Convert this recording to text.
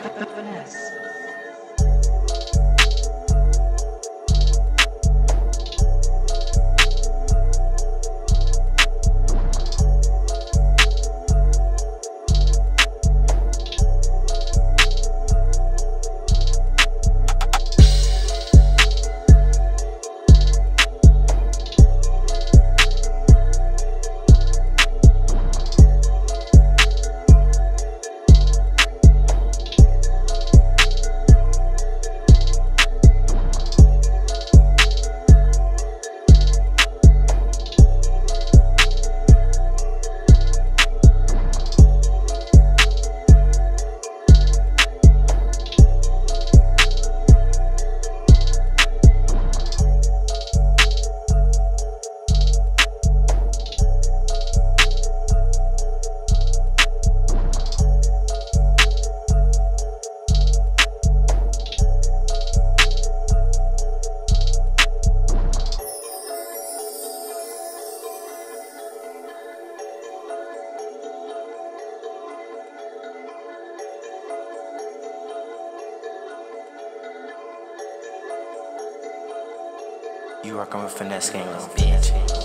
Finesse. You rockin' with finesse gang, little bitch.